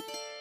you